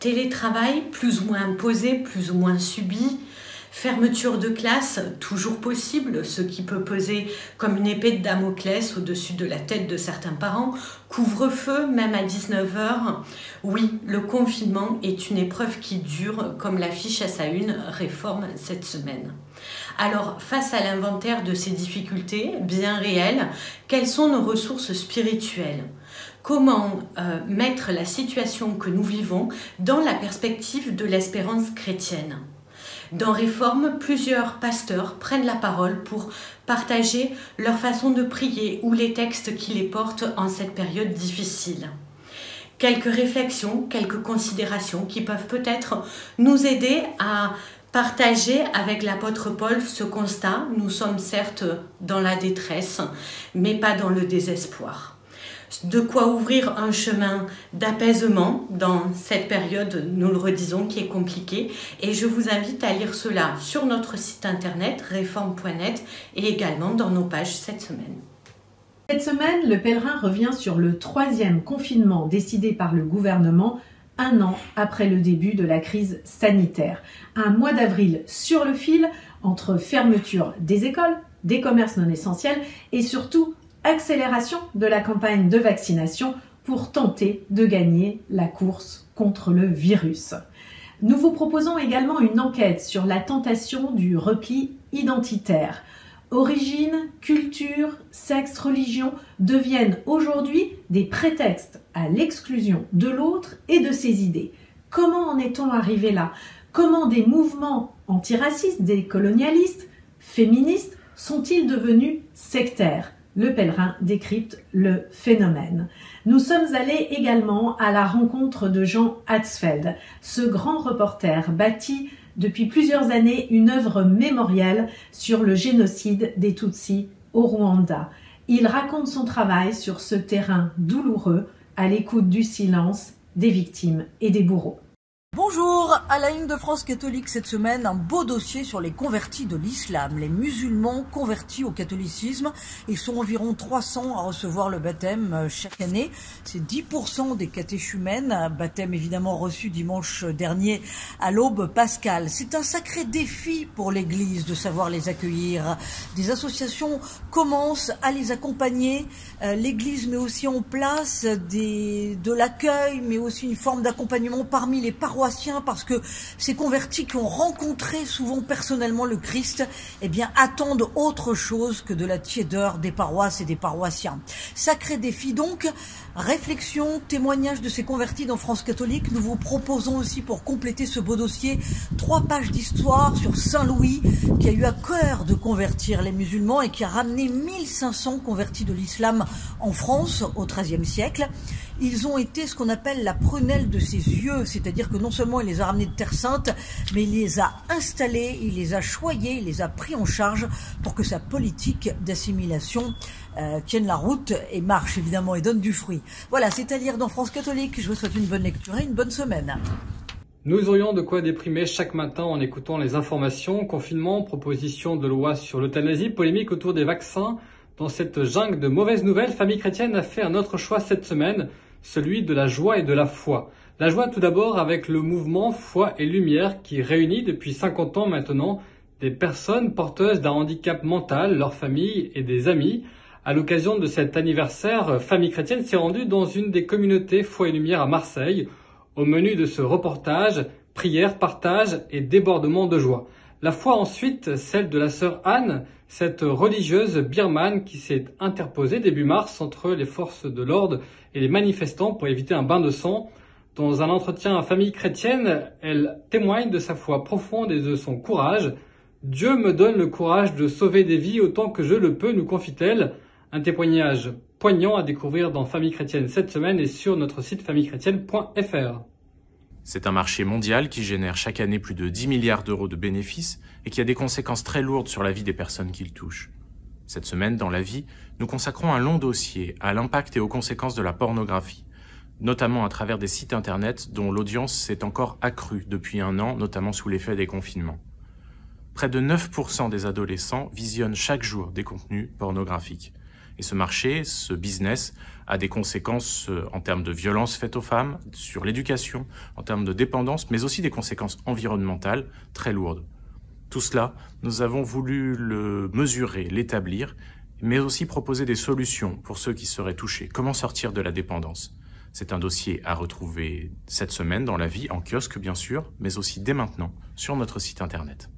Télétravail plus ou moins imposé, plus ou moins subi, Fermeture de classe, toujours possible, ce qui peut peser comme une épée de Damoclès au-dessus de la tête de certains parents. Couvre-feu, même à 19h. Oui, le confinement est une épreuve qui dure, comme l'affiche à sa une réforme cette semaine. Alors, face à l'inventaire de ces difficultés bien réelles, quelles sont nos ressources spirituelles? Comment euh, mettre la situation que nous vivons dans la perspective de l'espérance chrétienne dans Réforme, plusieurs pasteurs prennent la parole pour partager leur façon de prier ou les textes qui les portent en cette période difficile. Quelques réflexions, quelques considérations qui peuvent peut-être nous aider à partager avec l'apôtre Paul ce constat. Nous sommes certes dans la détresse, mais pas dans le désespoir de quoi ouvrir un chemin d'apaisement dans cette période, nous le redisons, qui est compliquée. Et je vous invite à lire cela sur notre site internet réforme.net et également dans nos pages cette semaine. Cette semaine, le pèlerin revient sur le troisième confinement décidé par le gouvernement un an après le début de la crise sanitaire. Un mois d'avril sur le fil entre fermeture des écoles, des commerces non essentiels et surtout accélération de la campagne de vaccination pour tenter de gagner la course contre le virus. Nous vous proposons également une enquête sur la tentation du repli identitaire. Origine, culture, sexe, religion deviennent aujourd'hui des prétextes à l'exclusion de l'autre et de ses idées. Comment en est-on arrivé là? Comment des mouvements antiracistes, décolonialistes, féministes sont-ils devenus sectaires? Le pèlerin décrypte le phénomène. Nous sommes allés également à la rencontre de Jean Hatzfeld, ce grand reporter bâti depuis plusieurs années une œuvre mémorielle sur le génocide des Tutsis au Rwanda. Il raconte son travail sur ce terrain douloureux à l'écoute du silence des victimes et des bourreaux. Bonjour, à la une de France catholique cette semaine, un beau dossier sur les convertis de l'islam, les musulmans convertis au catholicisme. Ils sont environ 300 à recevoir le baptême euh, chaque année. C'est 10% des catéchumènes, baptême évidemment reçu dimanche dernier à l'aube pascale. C'est un sacré défi pour l'Église de savoir les accueillir. Des associations commencent à les accompagner. Euh, L'Église met aussi en place de l'accueil, mais aussi une forme d'accompagnement parmi les parce que ces convertis qui ont rencontré souvent personnellement le Christ, eh bien, attendent autre chose que de la tiédeur des paroisses et des paroissiens. Sacré défi donc, réflexion, témoignage de ces convertis dans France catholique. Nous vous proposons aussi pour compléter ce beau dossier trois pages d'histoire sur Saint Louis qui a eu à cœur de convertir les musulmans et qui a ramené 1500 convertis de l'islam en France au XIIIe siècle ils ont été ce qu'on appelle la prunelle de ses yeux, c'est-à-dire que non seulement il les a ramenés de Terre Sainte, mais il les a installés, il les a choyés, il les a pris en charge pour que sa politique d'assimilation euh, tienne la route et marche évidemment et donne du fruit. Voilà, c'est à dire dans France catholique. Je vous souhaite une bonne lecture et une bonne semaine. Nous aurions de quoi déprimer chaque matin en écoutant les informations, confinement, proposition de loi sur l'euthanasie, polémique autour des vaccins. Dans cette jungle de mauvaises nouvelles, Famille Chrétienne a fait un autre choix cette semaine celui de la joie et de la foi. La joie tout d'abord avec le mouvement Foi et Lumière qui réunit depuis 50 ans maintenant des personnes porteuses d'un handicap mental, leurs familles et des amis. À l'occasion de cet anniversaire, Famille Chrétienne s'est rendue dans une des communautés Foi et Lumière à Marseille. Au menu de ce reportage, prière, partage et débordement de joie. La foi ensuite, celle de la sœur Anne, cette religieuse birmane qui s'est interposée début mars entre les forces de l'ordre et les manifestants pour éviter un bain de sang. Dans un entretien à famille chrétienne, elle témoigne de sa foi profonde et de son courage. Dieu me donne le courage de sauver des vies autant que je le peux, nous confie-t-elle. Un témoignage poignant à découvrir dans Famille chrétienne cette semaine et sur notre site famillechrétienne.fr. C'est un marché mondial qui génère chaque année plus de 10 milliards d'euros de bénéfices et qui a des conséquences très lourdes sur la vie des personnes qu'il touche. Cette semaine, dans la vie, nous consacrons un long dossier à l'impact et aux conséquences de la pornographie, notamment à travers des sites internet dont l'audience s'est encore accrue depuis un an, notamment sous l'effet des confinements. Près de 9% des adolescents visionnent chaque jour des contenus pornographiques. Et ce marché, ce business, a des conséquences euh, en termes de violence faites aux femmes, sur l'éducation, en termes de dépendance, mais aussi des conséquences environnementales très lourdes. Tout cela, nous avons voulu le mesurer, l'établir, mais aussi proposer des solutions pour ceux qui seraient touchés. Comment sortir de la dépendance? C'est un dossier à retrouver cette semaine dans la vie, en kiosque bien sûr, mais aussi dès maintenant sur notre site internet.